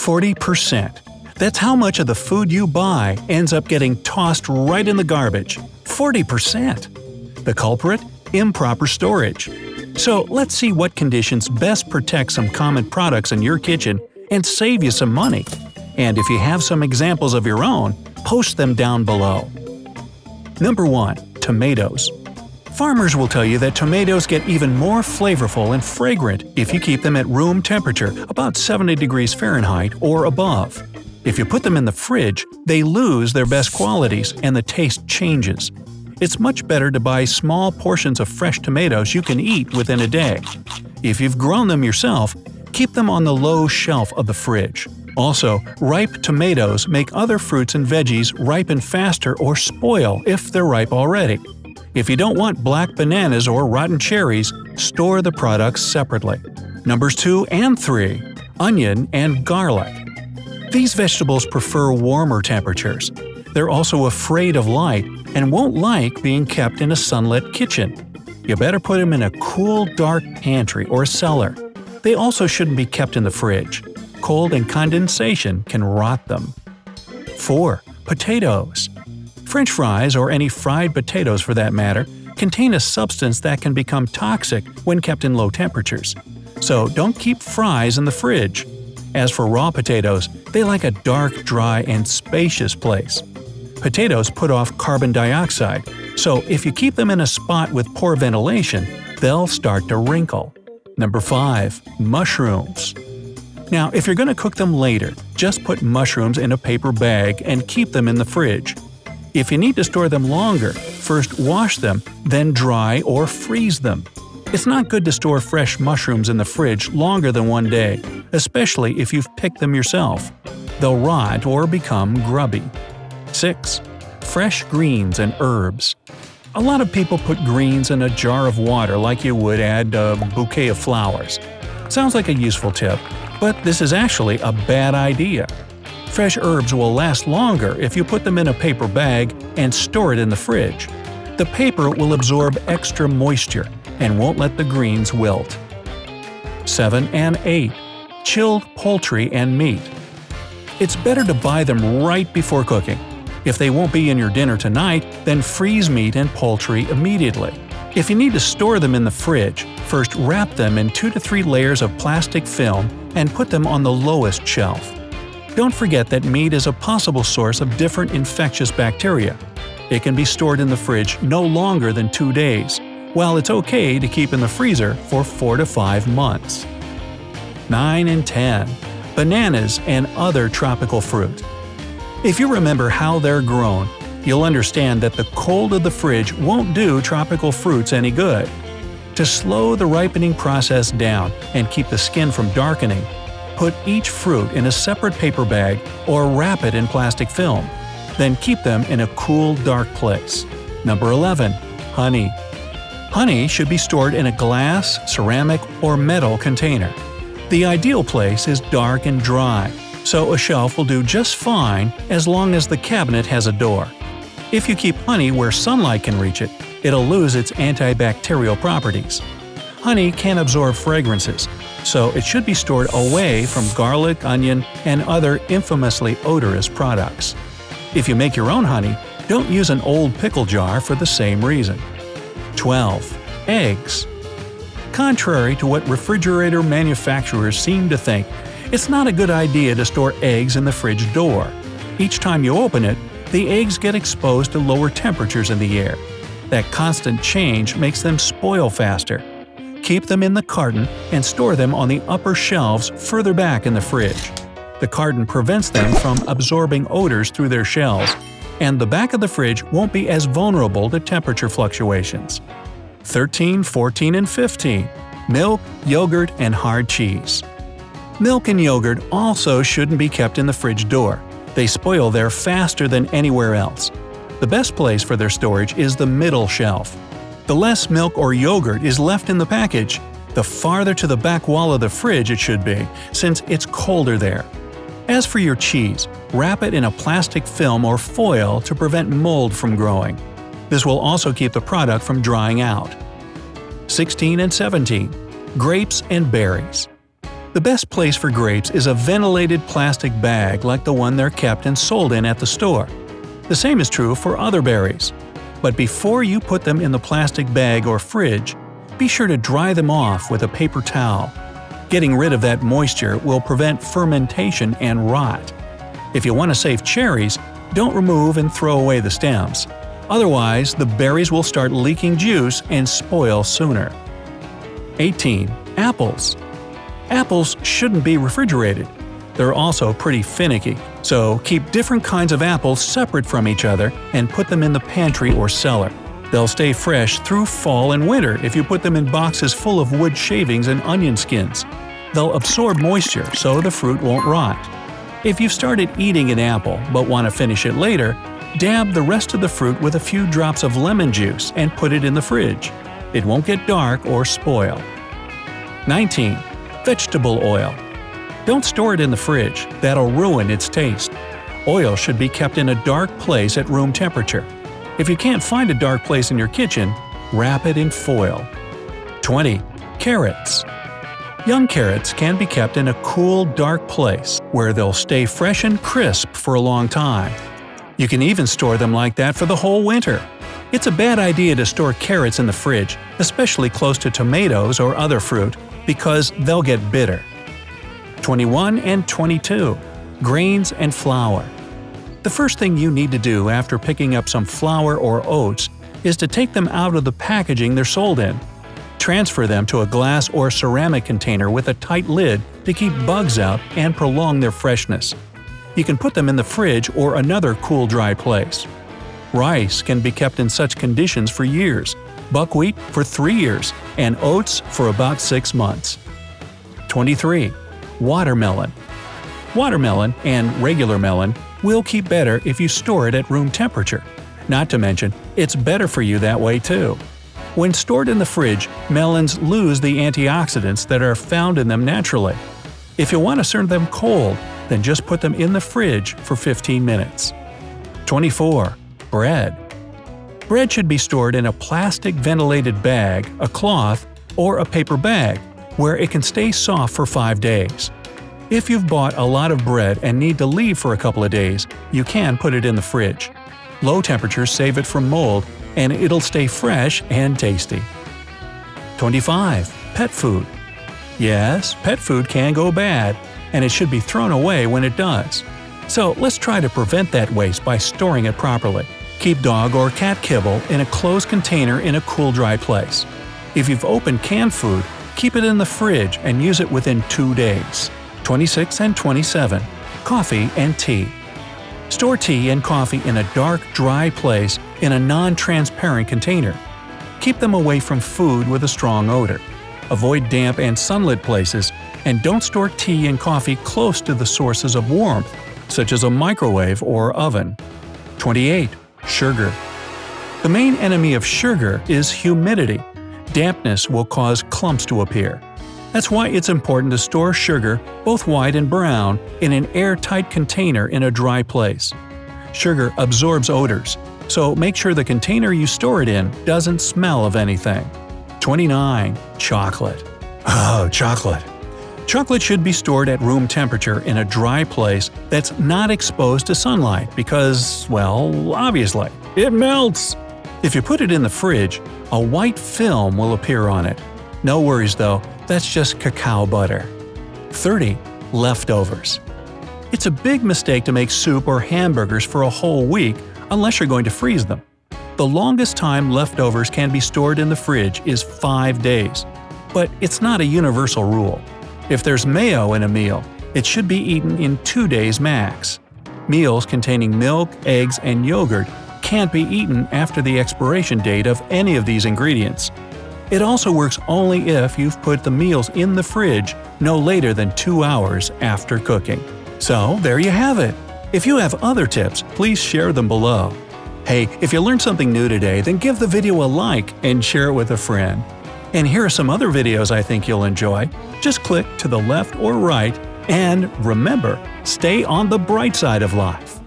40%. That's how much of the food you buy ends up getting tossed right in the garbage. 40%! The culprit? Improper storage. So let's see what conditions best protect some common products in your kitchen and save you some money. And if you have some examples of your own, post them down below. Number 1. Tomatoes. Farmers will tell you that tomatoes get even more flavorful and fragrant if you keep them at room temperature, about 70 degrees Fahrenheit or above. If you put them in the fridge, they lose their best qualities and the taste changes. It's much better to buy small portions of fresh tomatoes you can eat within a day. If you've grown them yourself, keep them on the low shelf of the fridge. Also, ripe tomatoes make other fruits and veggies ripen faster or spoil if they're ripe already. If you don't want black bananas or rotten cherries, store the products separately. Numbers 2 and 3. Onion and garlic. These vegetables prefer warmer temperatures. They're also afraid of light and won't like being kept in a sunlit kitchen. You better put them in a cool, dark pantry or cellar. They also shouldn't be kept in the fridge. Cold and condensation can rot them. 4. Potatoes. French fries, or any fried potatoes for that matter, contain a substance that can become toxic when kept in low temperatures. So don't keep fries in the fridge. As for raw potatoes, they like a dark, dry, and spacious place. Potatoes put off carbon dioxide, so if you keep them in a spot with poor ventilation, they'll start to wrinkle. Number 5. Mushrooms. Now, if you're going to cook them later, just put mushrooms in a paper bag and keep them in the fridge. If you need to store them longer, first wash them, then dry or freeze them. It's not good to store fresh mushrooms in the fridge longer than one day, especially if you've picked them yourself. They'll rot or become grubby. 6. Fresh greens and herbs. A lot of people put greens in a jar of water like you would add a bouquet of flowers. Sounds like a useful tip, but this is actually a bad idea. Fresh herbs will last longer if you put them in a paper bag and store it in the fridge. The paper will absorb extra moisture and won't let the greens wilt. 7 and 8. Chilled poultry and meat. It's better to buy them right before cooking. If they won't be in your dinner tonight, then freeze meat and poultry immediately. If you need to store them in the fridge, first wrap them in 2 to 3 layers of plastic film and put them on the lowest shelf. Don't forget that meat is a possible source of different infectious bacteria. It can be stored in the fridge no longer than 2 days, while it's okay to keep in the freezer for 4 to 5 months. 9 and 10. Bananas and other tropical fruit. If you remember how they're grown, you'll understand that the cold of the fridge won't do tropical fruits any good. To slow the ripening process down and keep the skin from darkening, Put each fruit in a separate paper bag or wrap it in plastic film. Then keep them in a cool, dark place. Number 11. Honey. Honey should be stored in a glass, ceramic, or metal container. The ideal place is dark and dry, so a shelf will do just fine as long as the cabinet has a door. If you keep honey where sunlight can reach it, it'll lose its antibacterial properties. Honey can absorb fragrances, so it should be stored away from garlic, onion, and other infamously odorous products. If you make your own honey, don't use an old pickle jar for the same reason. 12. Eggs. Contrary to what refrigerator manufacturers seem to think, it's not a good idea to store eggs in the fridge door. Each time you open it, the eggs get exposed to lower temperatures in the air. That constant change makes them spoil faster keep them in the carton, and store them on the upper shelves further back in the fridge. The carton prevents them from absorbing odors through their shells, and the back of the fridge won't be as vulnerable to temperature fluctuations. 13, 14, and 15. Milk, yogurt, and hard cheese. Milk and yogurt also shouldn't be kept in the fridge door. They spoil there faster than anywhere else. The best place for their storage is the middle shelf. The less milk or yogurt is left in the package, the farther to the back wall of the fridge it should be, since it's colder there. As for your cheese, wrap it in a plastic film or foil to prevent mold from growing. This will also keep the product from drying out. 16 and 17. Grapes and berries. The best place for grapes is a ventilated plastic bag like the one they're kept and sold in at the store. The same is true for other berries. But before you put them in the plastic bag or fridge, be sure to dry them off with a paper towel. Getting rid of that moisture will prevent fermentation and rot. If you want to save cherries, don't remove and throw away the stems. Otherwise, the berries will start leaking juice and spoil sooner. 18. Apples Apples shouldn't be refrigerated. They're also pretty finicky, so keep different kinds of apples separate from each other and put them in the pantry or cellar. They'll stay fresh through fall and winter if you put them in boxes full of wood shavings and onion skins. They'll absorb moisture so the fruit won't rot. If you've started eating an apple but want to finish it later, dab the rest of the fruit with a few drops of lemon juice and put it in the fridge. It won't get dark or spoil. 19. Vegetable oil. Don't store it in the fridge, that'll ruin its taste. Oil should be kept in a dark place at room temperature. If you can't find a dark place in your kitchen, wrap it in foil. 20. Carrots. Young carrots can be kept in a cool, dark place where they'll stay fresh and crisp for a long time. You can even store them like that for the whole winter. It's a bad idea to store carrots in the fridge, especially close to tomatoes or other fruit, because they'll get bitter. 21 and 22. Grains and flour. The first thing you need to do after picking up some flour or oats is to take them out of the packaging they're sold in. Transfer them to a glass or ceramic container with a tight lid to keep bugs out and prolong their freshness. You can put them in the fridge or another cool dry place. Rice can be kept in such conditions for years, buckwheat for 3 years, and oats for about 6 months. 23. Watermelon. Watermelon and regular melon will keep better if you store it at room temperature. Not to mention, it's better for you that way too. When stored in the fridge, melons lose the antioxidants that are found in them naturally. If you want to serve them cold, then just put them in the fridge for 15 minutes. 24. Bread. Bread should be stored in a plastic ventilated bag, a cloth, or a paper bag, where it can stay soft for 5 days. If you've bought a lot of bread and need to leave for a couple of days, you can put it in the fridge. Low temperatures save it from mold, and it'll stay fresh and tasty. 25. Pet food. Yes, pet food can go bad, and it should be thrown away when it does. So let's try to prevent that waste by storing it properly. Keep dog or cat kibble in a closed container in a cool dry place. If you've opened canned food, keep it in the fridge and use it within two days. 26 and 27. Coffee and tea. Store tea and coffee in a dark, dry place in a non-transparent container. Keep them away from food with a strong odor. Avoid damp and sunlit places, and don't store tea and coffee close to the sources of warmth, such as a microwave or oven. 28. Sugar. The main enemy of sugar is humidity. Dampness will cause clumps to appear. That's why it's important to store sugar, both white and brown, in an airtight container in a dry place. Sugar absorbs odors, so make sure the container you store it in doesn't smell of anything. 29. Chocolate. Oh, chocolate. Chocolate should be stored at room temperature in a dry place that's not exposed to sunlight because, well, obviously, it melts. If you put it in the fridge, a white film will appear on it. No worries though, that's just cacao butter. 30. Leftovers. It's a big mistake to make soup or hamburgers for a whole week unless you're going to freeze them. The longest time leftovers can be stored in the fridge is 5 days. But it's not a universal rule. If there's mayo in a meal, it should be eaten in 2 days max. Meals containing milk, eggs, and yogurt can't be eaten after the expiration date of any of these ingredients. It also works only if you've put the meals in the fridge no later than 2 hours after cooking. So, there you have it. If you have other tips, please share them below. Hey, if you learned something new today, then give the video a like and share it with a friend. And here are some other videos I think you'll enjoy. Just click to the left or right, and remember, stay on the bright side of life.